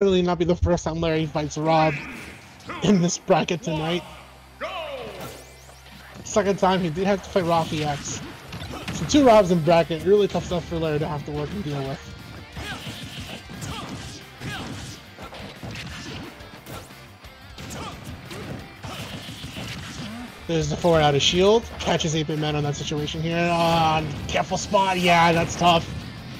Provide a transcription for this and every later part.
really not be the first time Larry fights Rob in this bracket tonight. Second time he did have to fight Rocky X. So two Robs in bracket, really tough stuff for Larry to have to work and deal with. There's the forward out of shield, catches 8-Bit Man on that situation here. Oh, careful spot, yeah, that's tough.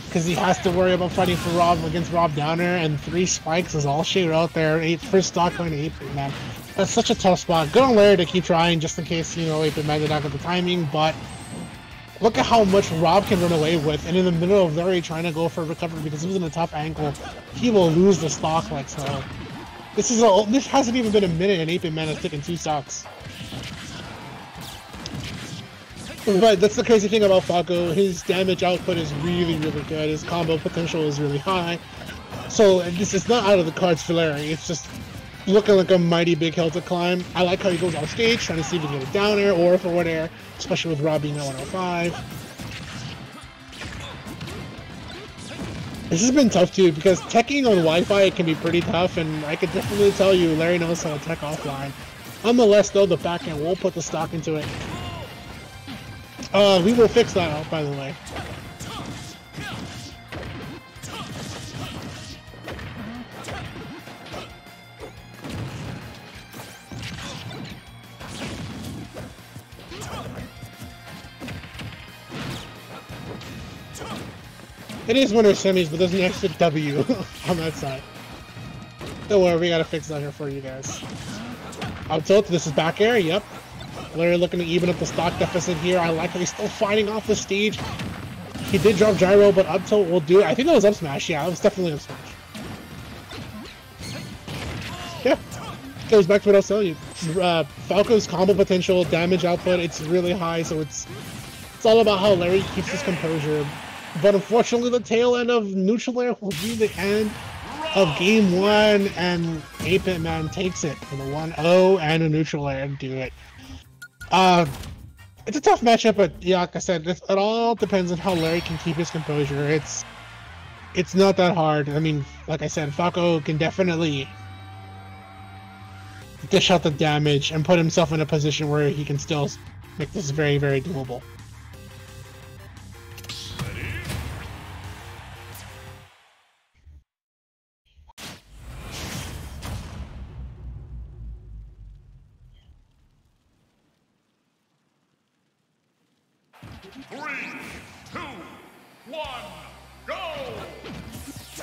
Because he has to worry about fighting for Rob against Rob down air, and three spikes is all she wrote there. Eight, first stock going to 8-Bit Man. That's such a tough spot. Good on Larry to keep trying just in case, you know, 8-Bit Man did not get the timing, but look at how much Rob can run away with, and in the middle of Larry trying to go for recovery because he was in a tough angle, he will lose the stock like so. This is a, this hasn't even been a minute and 8-Bit Man has taken two stocks. But that's the crazy thing about Falco. His damage output is really, really good. His combo potential is really high. So this is not out of the cards for Larry. It's just looking like a mighty big hill to climb. I like how he goes off stage, trying to see if he can get a down air or forward air, especially with Rob being at 105. This has been tough too because teching on Wi-Fi can be pretty tough, and I can definitely tell you Larry knows how to tech offline. Nonetheless, though, the backend will put the stock into it. Uh, we will fix that out, by the way. It is winners semis, but there's an extra W on that side. Don't worry, we gotta fix that here for you guys. Up tilt, this is back air, yep. Larry looking to even up the stock deficit here. I like how he's still fighting off the stage. He did drop gyro, but up tilt will do it. I think that was up smash. Yeah, that was definitely up smash. Yeah, goes back to what I was telling you. Uh, Falco's combo potential, damage output, it's really high, so it's it's all about how Larry keeps his composure. But unfortunately, the tail end of neutral air will be the end of game one, and 8-Bit Man takes it for the 1-0 and a neutral air do it. Uh, it's a tough matchup, but yeah, like I said, it all depends on how Larry can keep his composure. It's it's not that hard. I mean, like I said, Falco can definitely dish out the damage and put himself in a position where he can still make this very, very doable.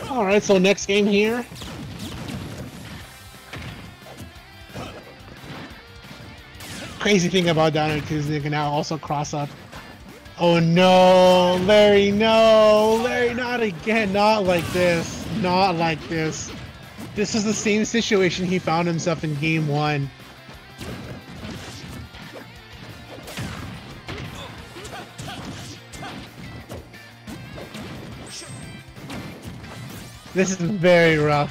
Alright, so next game here. Crazy thing about down air is they can now also cross up. Oh no, Larry, no! Larry, not again, not like this. Not like this. This is the same situation he found himself in game one. This is very rough.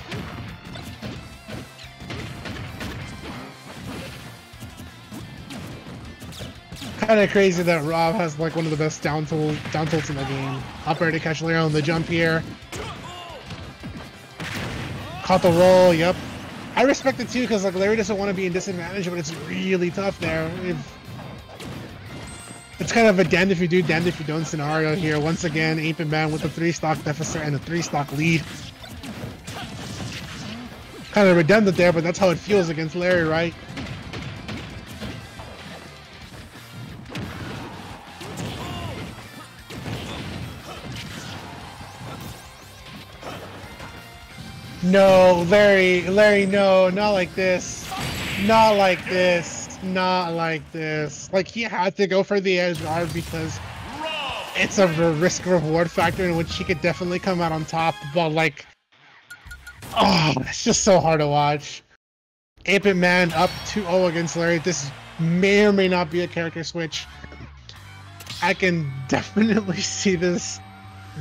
Kind of crazy that Rob has like one of the best down tool down tilts in the game. Up air to catch Leo on the jump here. Caught the roll, yep. I respect it too because like Larry doesn't want to be in disadvantage, but it's really tough there. If it's kind of a damned if you do, damned if you don't scenario here. Once again, 8-Bit Man with a three stock deficit and a three stock lead. Kind of redundant there, but that's how it feels against Larry, right? No, Larry, Larry, no, not like this. Not like this. Not like this. Like, he had to go for the edge guard because it's a risk reward factor in which he could definitely come out on top, but like, Oh, it's just so hard to watch. 8-Bit Man up 2-0 against Larry. This may or may not be a character switch. I can definitely see this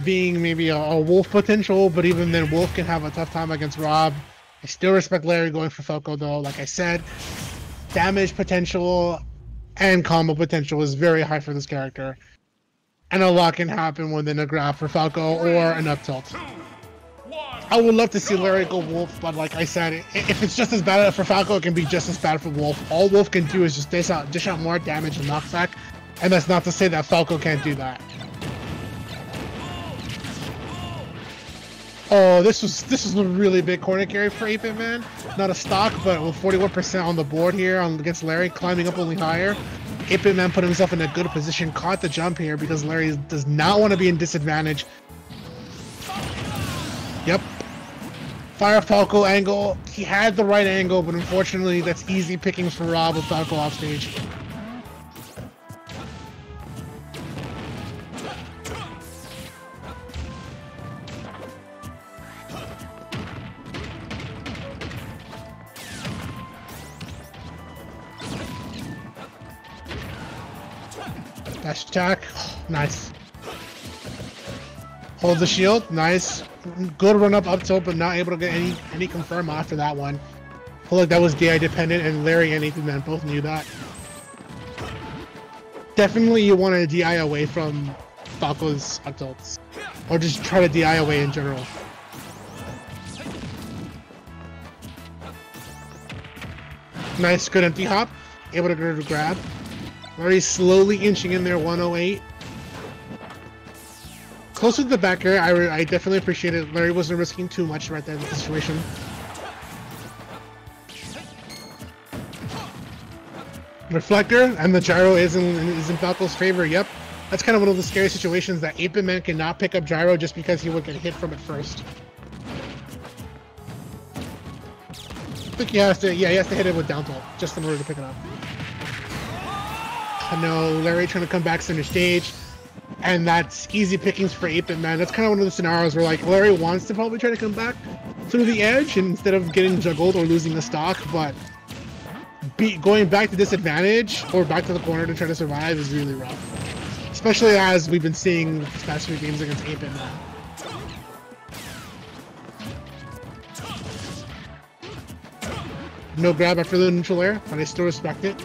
being maybe a, a, Wolf potential, but even then, Wolf can have a tough time against Rob. I still respect Larry going for Falco, though. Like I said, damage potential and combo potential is very high for this character. And a lot can happen within a grab for Falco or an up tilt. I would love to see Larry go Wolf, but like I said, if it's just as bad for Falco, it can be just as bad for Wolf. All Wolf can do is just dish out, dish out more damage and knockback, and that's not to say that Falco can't do that. Oh, this was this was a really big corner carry for 8 Man. Not a stock, but with 41% on the board here on against Larry, climbing up only higher. 8 Man put himself in a good position, caught the jump here because Larry does not want to be in disadvantage. Yep. Fire Falco angle. He had the right angle, but unfortunately that's easy pickings for Rob with Falco off stage. Dash attack. Nice. Hold the shield. Nice. Good run up up tilt, but not able to get any any confirm after that one. feel like that was DI dependent, and Larry and 8 Man both knew that. Definitely, you want to DI away from Falco's up tilts, or just try to DI away in general. Nice, good empty hop. Able to grab. Very slowly inching in there, 108. Closer to the back air, I, I definitely appreciate it. Larry wasn't risking too much right there in the situation. Reflector, and the gyro is in, is in Falco's favor, yep. That's kind of one of the scary situations that 8 Man cannot pick up gyro just because he would get hit from it first. I think he has to, yeah, he has to hit it with down tilt, just in order to pick it up. I know Larry trying to come back center stage, and that's easy pickings for 8 Man. That's kind of one of the scenarios where like Larry wants to probably try to come back through the edge instead of getting juggled or losing the stock, but be, going back to disadvantage or back to the corner to try to survive is really rough. Especially as we've been seeing these past few games against 8 Man. No grab after the neutral air, but I still respect it.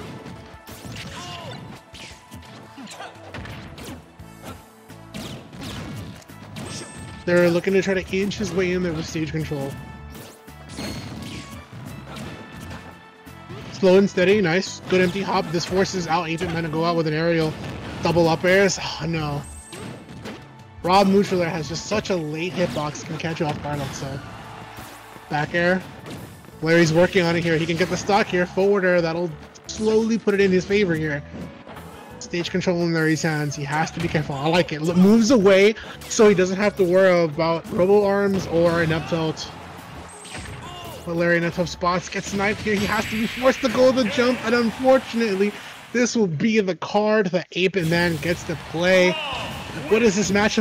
They're looking to try to inch his way in there with stage control. Slow and steady, nice. Good empty hop. This forces out 8 Men to go out with an aerial. Double up airs. Oh no. Rob neutral air has just such a late hitbox, can catch you off guard also. Back air. Larry's working on it here. He can get the stock here. Forward air, that'll slowly put it in his favor here. Stage control in Larry's hands. He has to be careful. I like it. Moves away so he doesn't have to worry about robo arms or an up tilt. But Larry in a tough spot gets sniped here. He has to be forced to go the jump, and unfortunately, this will be the card that 8 Man gets to play. What is this matchup?